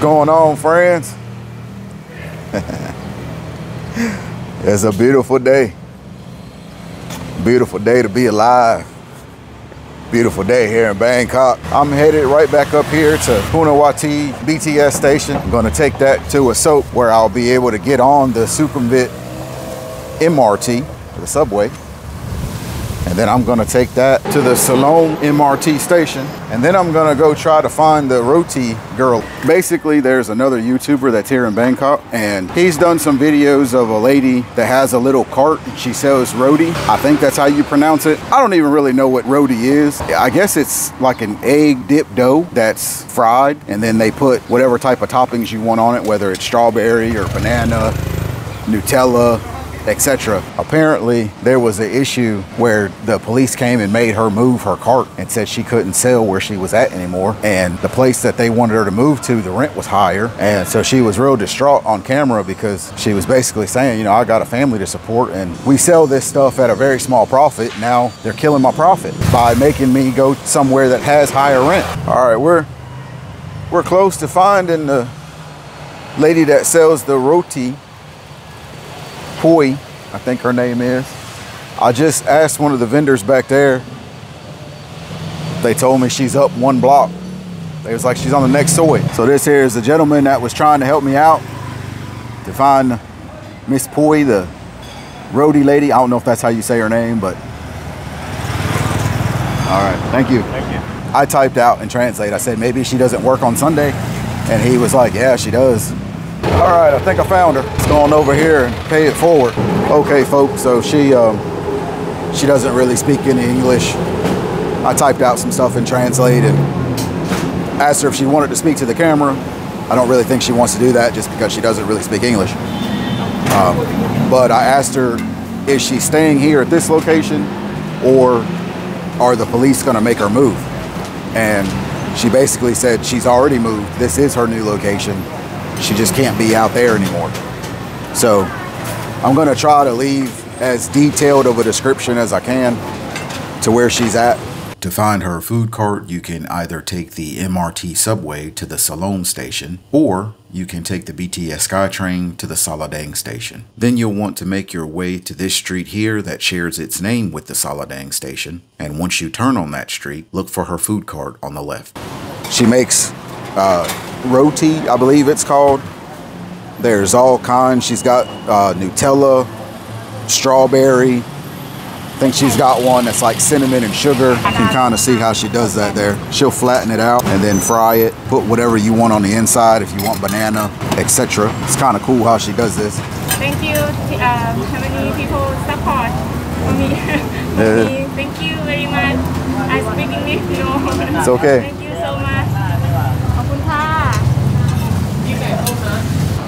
going on, friends? it's a beautiful day. Beautiful day to be alive. Beautiful day here in Bangkok. I'm headed right back up here to Punnawithi BTS station. I'm gonna take that to Asok where I'll be able to get on the Sukhumvit MRT, the subway, and then I'm gonna take that to the Silom MRT station. And then I'm gonna go try to find the roti girl. Basically, there's another YouTuber that's here in Bangkok and he's done some videos of a lady that has a little cart. And she sells roti. I think that's how you pronounce it. I don't even really know what roti is. I guess it's like an egg dip dough that's fried and then they put whatever type of toppings you want on it, whether it's strawberry or banana, Nutella, etc. Apparently, there was an issue where the police came and made her move her cart and said she couldn't sell where she was at anymore. And the place that they wanted her to move to, the rent was higher. And so she was real distraught on camera because she was basically saying, you know, I got a family to support and we sell this stuff at a very small profit. Now they're killing my profit by making me go somewhere that has higher rent. All right, we're we're close to finding the lady that sells the roti Puy, I think her name is. I just asked one of the vendors back there. They told me she's up one block. They was like, she's on the next soi. So this here is the gentleman that was trying to help me out to find Miss Puy, the roti lady. I don't know if that's how you say her name, but. All right, thank you. Thank you. I typed out and translate. I said, maybe she doesn't work on Sunday. And he was like, yeah, she does. All right, I think I found her. Let's go on over here and pay it forward. Okay, folks, so she um, she doesn't really speak any English. I typed out some stuff in Translate and asked her if she wanted to speak to the camera. I don't really think she wants to do that just because she doesn't really speak English. Um, but I asked her, is she staying here at this location or are the police gonna make her move? And she basically said she's already moved. This is her new location she just can't be out there anymore. So I'm gonna try to leave as detailed of a description as I can to where she's at. To find her food cart, you can either take the MRT subway to the Silom station, or you can take the BTS SkyTrain to the Sala Daeng station. Then you'll want to make your way to this street here that shares its name with the Sala Daeng station, and once you turn on that street, look for her food cart on the left. She makes uh, roti, I believe it's called. There's all kinds. She's got uh, Nutella, strawberry. I think she's got one that's like cinnamon and sugar. You can kind of see how she does that there. She'll flatten it out and then fry it. Put whatever you want on the inside if you want banana, etc. It's kind of cool how she does this. Thank you, um, how many people support me. Yeah. Thank you very much. I speak English, no. It's okay.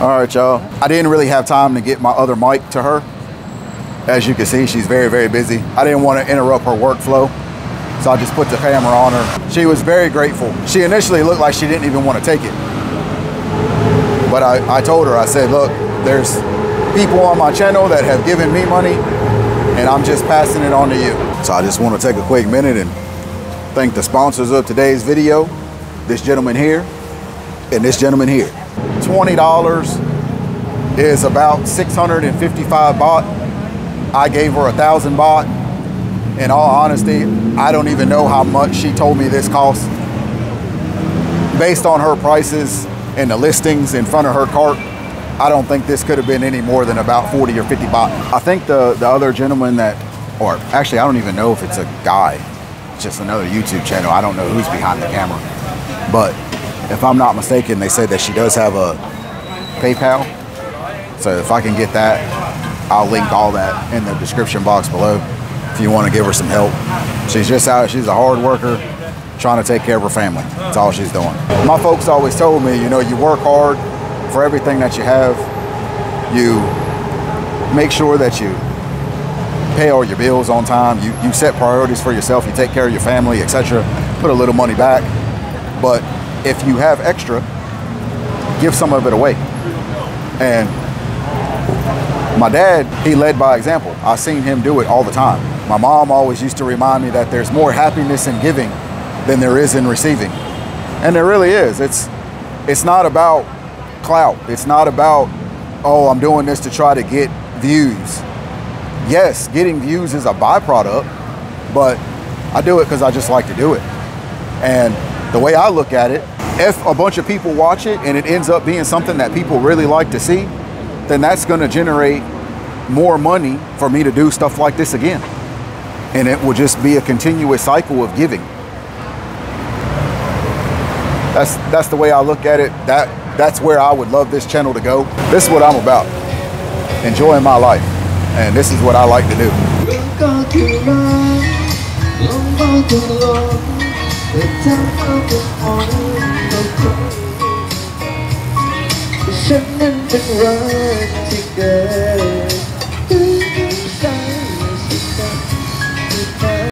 All right, y'all. I didn't really have time to get my other mic to her. As you can see, she's very, very busy. I didn't want to interrupt her workflow, so I just put the camera on her. She was very grateful. She initially looked like she didn't even want to take it. But I, I told her, I said, look, there's people on my channel that have given me money, and I'm just passing it on to you. So I just want to take a quick minute and thank the sponsors of today's video, this gentleman here and this gentleman here. $20 is about 655 baht. I gave her a thousand baht. In all honesty, I don't even know how much she told me this cost. Based on her prices and the listings in front of her cart, I don't think this could have been any more than about 40 or 50 baht. I think the, the other gentleman that, or actually, I don't even know if it's a guy. It's just another YouTube channel. I don't know who's behind the camera. But if I'm not mistaken, they said that she does have a PayPal. So if I can get that, I'll link all that in the description box below if you want to give her some help. She's just out, she's a hard worker trying to take care of her family. That's all she's doing. My folks always told me, you know, you work hard for everything that you have. You make sure that you pay all your bills on time. You, you set priorities for yourself. You take care of your family, etc. Put a little money back. But if you have extra, give some of it away. And my dad, he led by example. I seen him do it all the time. My mom always used to remind me that there's more happiness in giving than there is in receiving. And there really is. It's it's not about clout. It's not about, oh, I'm doing this to try to get views. Yes, getting views is a byproduct, but I do it because I just like to do it. And the way I look at it, if a bunch of people watch it and it ends up being something that people really like to see, then that's going to generate more money for me to do stuff like this again. And it will just be a continuous cycle of giving. That's that's the way I look at it. That that's where I would love this channel to go. This is what I'm about. Enjoying my life. And this is what I like to do. ฉันนั้นเป็นรักที่เกิด